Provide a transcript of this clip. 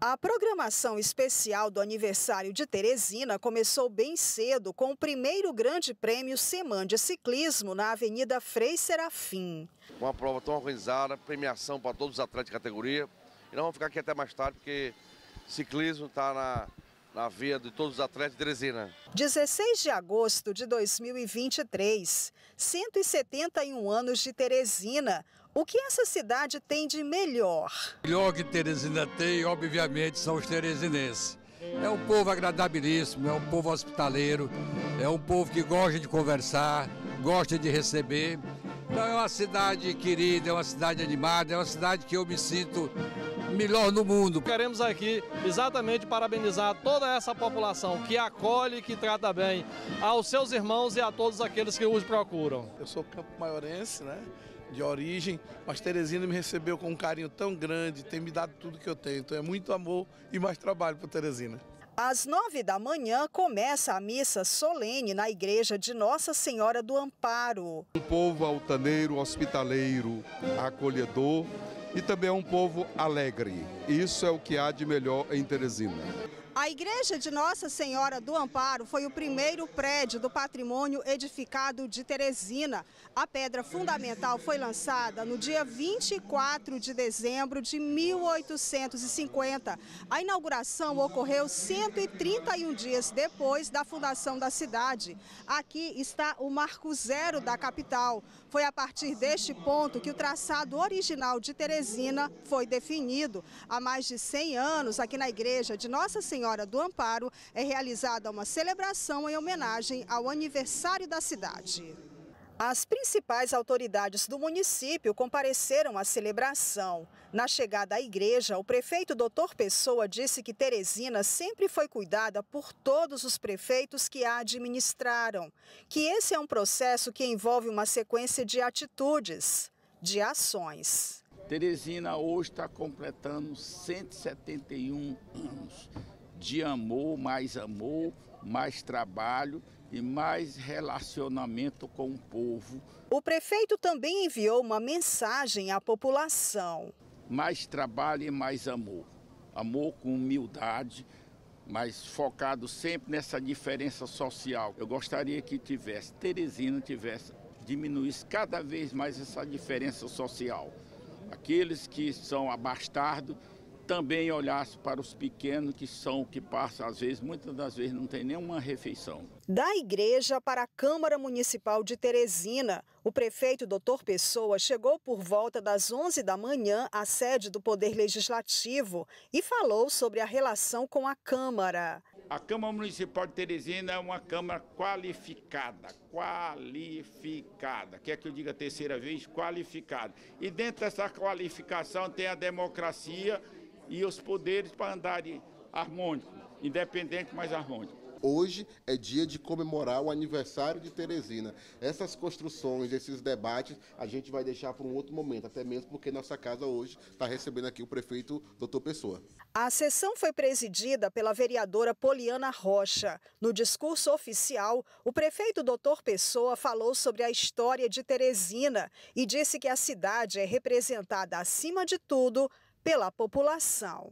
A programação especial do aniversário de Teresina começou bem cedo com o primeiro grande prêmio Semana de Ciclismo na Avenida Frei Serafim. Uma prova tão organizada, premiação para todos os atletas de categoria. E nós vamos ficar aqui até mais tarde, porque ciclismo está na, na via de todos os atletas de Teresina. 16 de agosto de 2023, 171 anos de Teresina. O que essa cidade tem de melhor? O melhor que Teresina tem, obviamente, são os teresinenses. É um povo agradabilíssimo, é um povo hospitaleiro, é um povo que gosta de conversar, gosta de receber. Então é uma cidade querida, é uma cidade animada, é uma cidade que eu me sinto melhor no mundo. Queremos aqui exatamente parabenizar toda essa população que acolhe, que trata bem aos seus irmãos e a todos aqueles que os procuram. Eu sou campo maiorense, né? De origem, mas Teresina me recebeu com um carinho tão grande, tem me dado tudo que eu tenho. Então é muito amor e mais trabalho para Teresina. Às nove da manhã começa a missa solene na igreja de Nossa Senhora do Amparo. Um povo altaneiro, hospitaleiro, acolhedor e também é um povo alegre. Isso é o que há de melhor em Teresina. A Igreja de Nossa Senhora do Amparo foi o primeiro prédio do patrimônio edificado de Teresina. A pedra fundamental foi lançada no dia 24 de dezembro de 1850. A inauguração ocorreu 131 dias depois da fundação da cidade. Aqui está o marco zero da capital. Foi a partir deste ponto que o traçado original de Teresina foi definido. Há mais de 100 anos, aqui na Igreja de Nossa Senhora Senhora do Amparo, é realizada uma celebração em homenagem ao aniversário da cidade. As principais autoridades do município compareceram à celebração. Na chegada à igreja, o prefeito Dr. Pessoa disse que Teresina sempre foi cuidada por todos os prefeitos que a administraram, que esse é um processo que envolve uma sequência de atitudes, de ações. Teresina hoje está completando 171 anos de amor, mais amor, mais trabalho e mais relacionamento com o povo. O prefeito também enviou uma mensagem à população. Mais trabalho e mais amor. Amor com humildade, mas focado sempre nessa diferença social. Eu gostaria que tivesse, Teresina tivesse, diminuísse cada vez mais essa diferença social. Aqueles que são abastardos também olhasse para os pequenos que são que passam às vezes, muitas das vezes não tem nenhuma refeição. Da igreja para a Câmara Municipal de Teresina, o prefeito Dr. Pessoa chegou por volta das 11 da manhã à sede do Poder Legislativo e falou sobre a relação com a Câmara. A Câmara Municipal de Teresina é uma Câmara qualificada, qualificada. Quer que eu diga a terceira vez? Qualificada. E dentro dessa qualificação tem a democracia e os poderes para andarem harmônico, independente, mas harmônico. Hoje é dia de comemorar o aniversário de Teresina. Essas construções, esses debates, a gente vai deixar para um outro momento, até mesmo porque nossa casa hoje está recebendo aqui o prefeito doutor Pessoa. A sessão foi presidida pela vereadora Poliana Rocha. No discurso oficial, o prefeito doutor Pessoa falou sobre a história de Teresina e disse que a cidade é representada, acima de tudo, pela população.